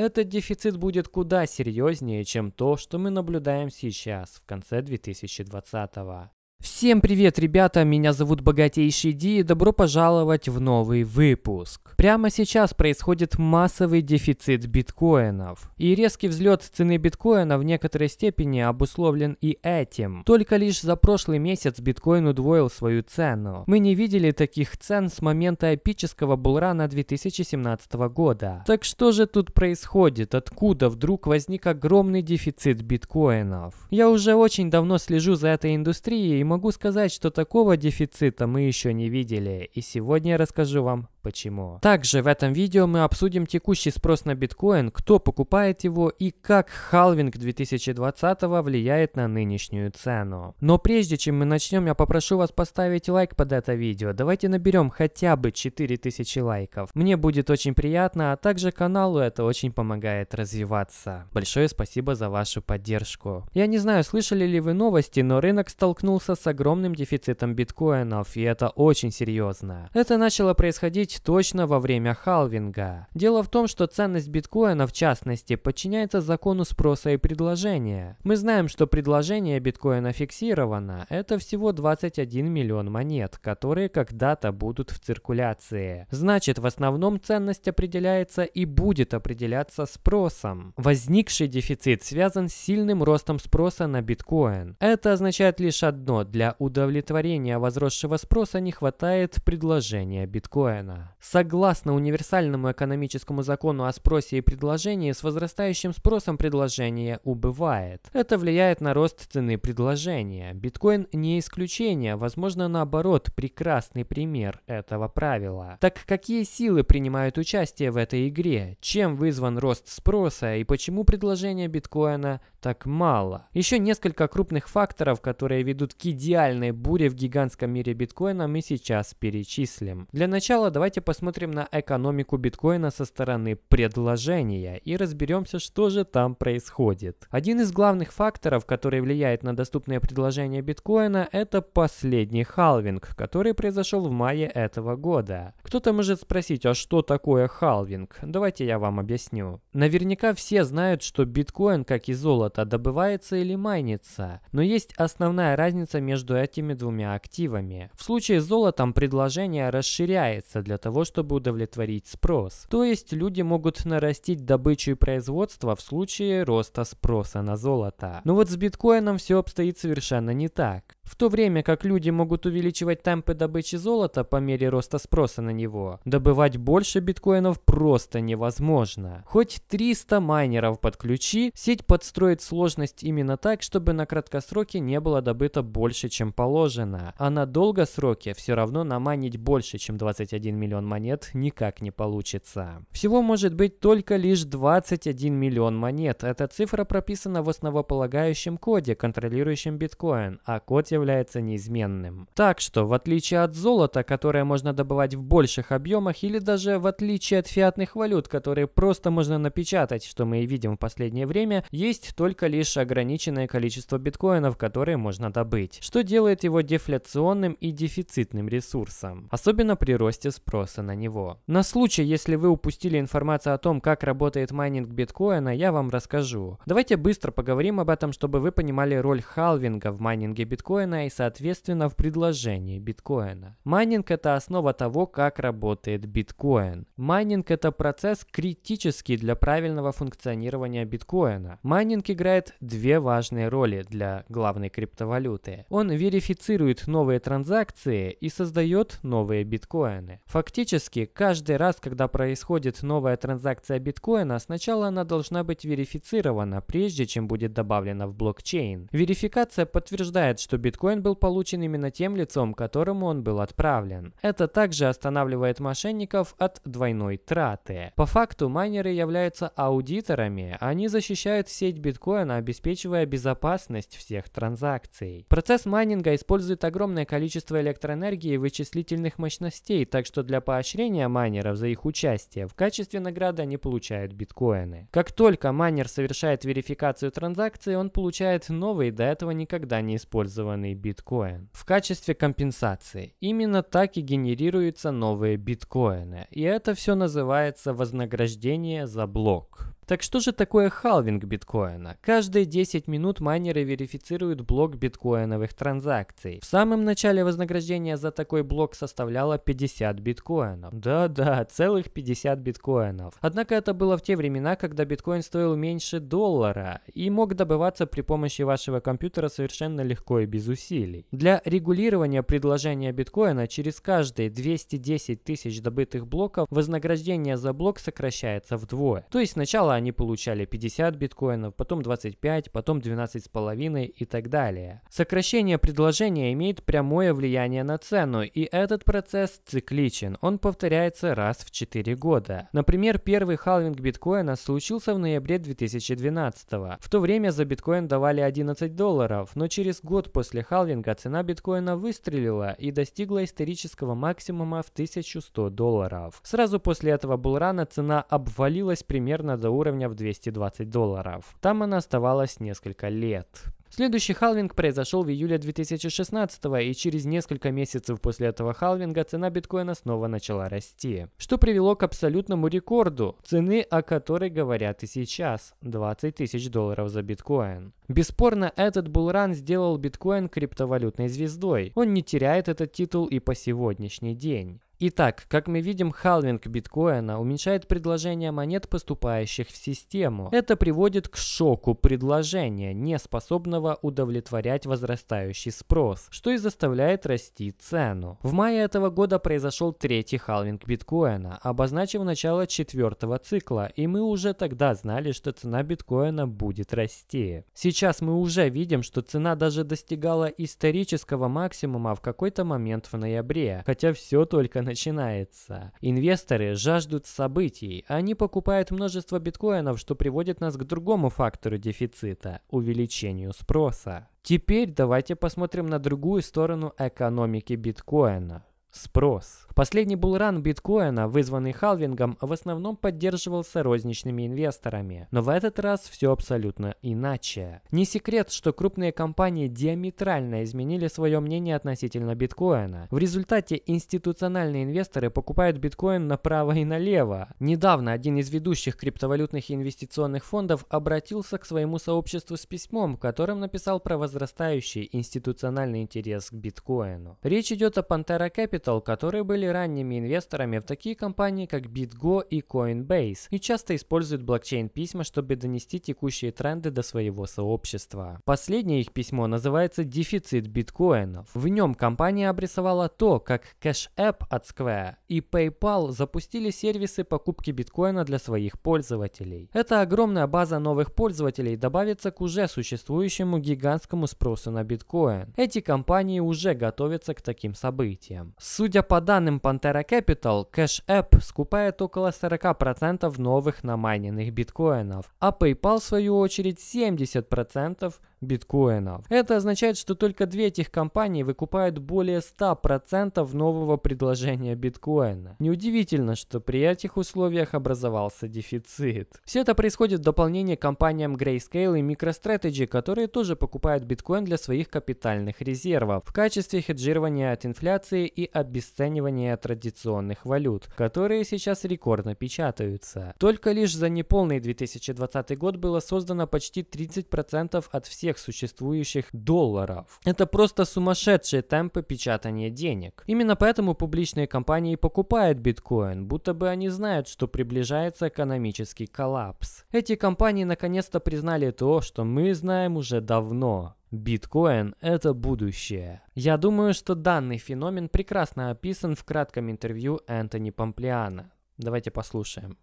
этот дефицит будет куда серьезнее, чем то, что мы наблюдаем сейчас, в конце 2020 года. Всем привет, ребята, меня зовут Богатейший Ди и добро пожаловать в новый выпуск. Прямо сейчас происходит массовый дефицит биткоинов. И резкий взлет цены биткоина в некоторой степени обусловлен и этим. Только лишь за прошлый месяц биткоин удвоил свою цену. Мы не видели таких цен с момента эпического булрана 2017 года. Так что же тут происходит? Откуда вдруг возник огромный дефицит биткоинов? Я уже очень давно слежу за этой индустрией и могу сказать, что такого дефицита мы еще не видели, и сегодня я расскажу вам почему. Также в этом видео мы обсудим текущий спрос на биткоин, кто покупает его и как халвинг 2020 влияет на нынешнюю цену. Но прежде чем мы начнем, я попрошу вас поставить лайк под это видео. Давайте наберем хотя бы 4000 лайков. Мне будет очень приятно, а также каналу это очень помогает развиваться. Большое спасибо за вашу поддержку. Я не знаю, слышали ли вы новости, но рынок столкнулся с огромным дефицитом биткоинов, и это очень серьезно. Это начало происходить точно во время халвинга. Дело в том, что ценность биткоина в частности подчиняется закону спроса и предложения. Мы знаем, что предложение биткоина фиксировано. Это всего 21 миллион монет, которые когда-то будут в циркуляции. Значит, в основном ценность определяется и будет определяться спросом. Возникший дефицит связан с сильным ростом спроса на биткоин. Это означает лишь одно. Для удовлетворения возросшего спроса не хватает предложения биткоина. Согласно универсальному экономическому закону о спросе и предложении, с возрастающим спросом предложение убывает. Это влияет на рост цены предложения. Биткоин не исключение, возможно наоборот, прекрасный пример этого правила. Так какие силы принимают участие в этой игре? Чем вызван рост спроса и почему предложение биткоина так мало? Еще несколько крупных факторов, которые ведут к идеальной буре в гигантском мире биткоина мы сейчас перечислим. Для начала давайте посмотрим на экономику биткоина со стороны предложения и разберемся, что же там происходит. Один из главных факторов, который влияет на доступное предложение биткоина, это последний халвинг, который произошел в мае этого года. Кто-то может спросить, а что такое халвинг? Давайте я вам объясню. Наверняка все знают, что биткоин, как и золото, добывается или майнится, но есть основная разница между этими двумя активами. В случае с золотом предложение расширяется для того, чтобы удовлетворить спрос. То есть люди могут нарастить добычу и производство в случае роста спроса на золото. Но вот с биткоином все обстоит совершенно не так. В то время как люди могут увеличивать темпы добычи золота по мере роста спроса на него, добывать больше биткоинов просто невозможно. Хоть 300 майнеров подключи, сеть подстроит сложность именно так, чтобы на краткосроке не было добыто больше, чем положено, а на долгосроке все равно наманить больше, чем 21 миллион монет никак не получится. Всего может быть только лишь 21 миллион монет. Эта цифра прописана в основополагающем коде, контролирующем биткоин, а код является является неизменным. Так что, в отличие от золота, которое можно добывать в больших объемах, или даже в отличие от фиатных валют, которые просто можно напечатать, что мы и видим в последнее время, есть только лишь ограниченное количество биткоинов, которые можно добыть, что делает его дефляционным и дефицитным ресурсом, особенно при росте спроса на него. На случай, если вы упустили информацию о том, как работает майнинг биткоина, я вам расскажу. Давайте быстро поговорим об этом, чтобы вы понимали роль халвинга в майнинге биткоина биткоина и, соответственно, в предложении биткоина. Майнинг – это основа того, как работает биткоин. Майнинг – это процесс критический для правильного функционирования биткоина. Майнинг играет две важные роли для главной криптовалюты. Он верифицирует новые транзакции и создает новые биткоины. Фактически, каждый раз, когда происходит новая транзакция биткоина, сначала она должна быть верифицирована, прежде чем будет добавлена в блокчейн. Верификация подтверждает, что биткоин биткоин был получен именно тем лицом, которому он был отправлен. Это также останавливает мошенников от двойной траты. По факту майнеры являются аудиторами, они защищают сеть биткоина, обеспечивая безопасность всех транзакций. Процесс майнинга использует огромное количество электроэнергии и вычислительных мощностей, так что для поощрения майнеров за их участие в качестве награды они получают биткоины. Как только майнер совершает верификацию транзакции, он получает новый, до этого никогда не использованный генерированный биткоин в качестве компенсации. Именно так и генерируются новые биткоины. И это все называется вознаграждение за блок. Так что же такое халвинг биткоина? Каждые 10 минут майнеры верифицируют блок биткоиновых транзакций. В самом начале вознаграждение за такой блок составляло 50 биткоинов. Да-да, целых 50 биткоинов. Однако это было в те времена, когда биткоин стоил меньше доллара и мог добываться при помощи вашего компьютера совершенно легко и без усилий. Для регулирования предложения биткоина через каждые 210 тысяч добытых блоков вознаграждение за блок сокращается вдвое. То есть сначала они получали 50 биткоинов, потом 25, потом 12,5 и так далее. Сокращение предложения имеет прямое влияние на цену, и этот процесс цикличен. Он повторяется раз в 4 года. Например, первый халвинг биткоина случился в ноябре 2012. В то время за биткоин давали 11 долларов, но через год после халвинга цена биткоина выстрелила и достигла исторического максимума в 1100 долларов. Сразу после этого булрана цена обвалилась примерно до уровня в 220 долларов. Там она оставалась несколько лет. Следующий халвинг произошел в июле 2016 и через несколько месяцев после этого халвинга цена биткоина снова начала расти, что привело к абсолютному рекорду, цены о которой говорят и сейчас – 20 тысяч долларов за биткоин. Бесспорно, этот булран сделал биткоин криптовалютной звездой. Он не теряет этот титул и по сегодняшний день. Итак, как мы видим, халвинг биткоина уменьшает предложение монет, поступающих в систему. Это приводит к шоку предложения, не способного удовлетворять возрастающий спрос, что и заставляет расти цену. В мае этого года произошел третий халвинг биткоина, обозначив начало четвертого цикла, и мы уже тогда знали, что цена биткоина будет расти. Сейчас мы уже видим, что цена даже достигала исторического максимума в какой-то момент в ноябре, хотя все только начинается. Инвесторы жаждут событий. Они покупают множество биткоинов, что приводит нас к другому фактору дефицита – увеличению спроса. Теперь давайте посмотрим на другую сторону экономики биткоина Спрос. Последний булран биткоина, вызванный халвингом, в основном поддерживался розничными инвесторами. Но в этот раз все абсолютно иначе. Не секрет, что крупные компании диаметрально изменили свое мнение относительно биткоина. В результате институциональные инвесторы покупают биткоин направо и налево. Недавно один из ведущих криптовалютных инвестиционных фондов обратился к своему сообществу с письмом, в котором написал про возрастающий институциональный интерес к биткоину. Речь идет о Pantera Capital, Capital, которые были ранними инвесторами в такие компании, как BitGo и Coinbase, и часто используют блокчейн-письма, чтобы донести текущие тренды до своего сообщества. Последнее их письмо называется «Дефицит биткоинов». В нем компания обрисовала то, как Cash App от Square и PayPal запустили сервисы покупки биткоина для своих пользователей. Эта огромная база новых пользователей добавится к уже существующему гигантскому спросу на биткоин. Эти компании уже готовятся к таким событиям. Судя по данным Pantera Capital, Cash App скупает около 40% новых намайненных биткоинов, а PayPal в свою очередь 70% биткоинов. Это означает, что только две этих компании выкупают более 100% нового предложения биткоина. Неудивительно, что при этих условиях образовался дефицит. Все это происходит в дополнение к компаниям Grayscale и MicroStrategy, которые тоже покупают биткоин для своих капитальных резервов в качестве хеджирования от инфляции и обесценивания традиционных валют, которые сейчас рекордно печатаются. Только лишь за неполный 2020 год было создано почти 30% от всех всех существующих долларов. Это просто сумасшедшие темпы печатания денег. Именно поэтому публичные компании покупают биткоин, будто бы они знают, что приближается экономический коллапс. Эти компании наконец-то признали то, что мы знаем уже давно. Биткоин – это будущее. Я думаю, что данный феномен прекрасно описан в кратком интервью Энтони Помплиана. Давайте послушаем.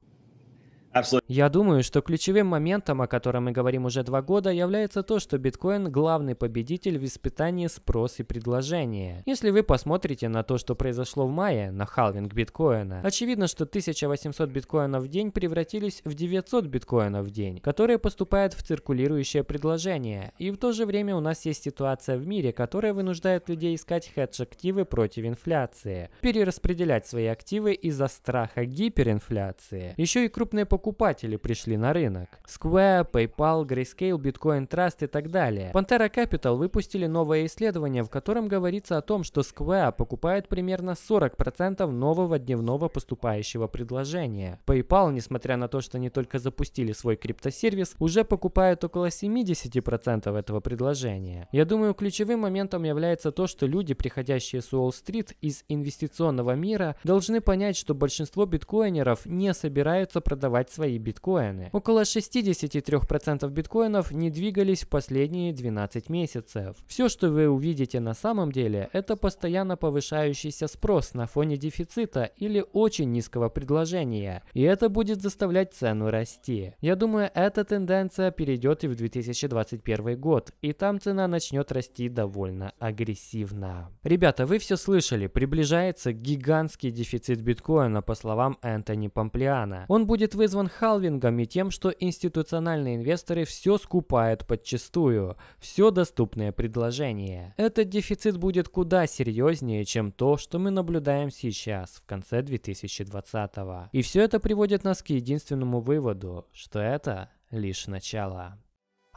Я думаю, что ключевым моментом, о котором мы говорим уже два года, является то, что биткоин – главный победитель в испытании спрос и предложения. Если вы посмотрите на то, что произошло в мае, на халвинг биткоина, очевидно, что 1800 биткоинов в день превратились в 900 биткоинов в день, которые поступают в циркулирующее предложение. И в то же время у нас есть ситуация в мире, которая вынуждает людей искать хедж-активы против инфляции, перераспределять свои активы из-за страха гиперинфляции. Еще и крупные покупки покупатели пришли на рынок. Square, PayPal, Grayscale, Bitcoin Trust и так далее. Pantera Capital выпустили новое исследование, в котором говорится о том, что Square покупает примерно 40% нового дневного поступающего предложения. PayPal, несмотря на то, что они только запустили свой криптосервис, уже покупают около 70% этого предложения. Я думаю, ключевым моментом является то, что люди, приходящие с Уолл-стрит из инвестиционного мира, должны понять, что большинство биткоинеров не собираются продавать свои биткоины. Около 63% биткоинов не двигались в последние 12 месяцев. Все, что вы увидите на самом деле, это постоянно повышающийся спрос на фоне дефицита или очень низкого предложения, и это будет заставлять цену расти. Я думаю, эта тенденция перейдет и в 2021 год, и там цена начнет расти довольно агрессивно. Ребята, вы все слышали, приближается гигантский дефицит биткоина, по словам Энтони Помплиана. Он будет вызван халвингом и тем, что институциональные инвесторы все скупают подчистую, все доступное предложение. Этот дефицит будет куда серьезнее, чем то, что мы наблюдаем сейчас, в конце 2020 -го. И все это приводит нас к единственному выводу, что это лишь начало.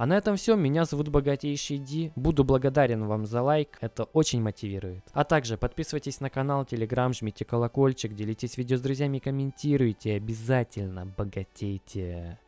А на этом все. Меня зовут Богатейший Ди. Буду благодарен вам за лайк. Это очень мотивирует. А также подписывайтесь на канал, телеграм, жмите колокольчик, делитесь видео с друзьями, комментируйте. Обязательно богатейте.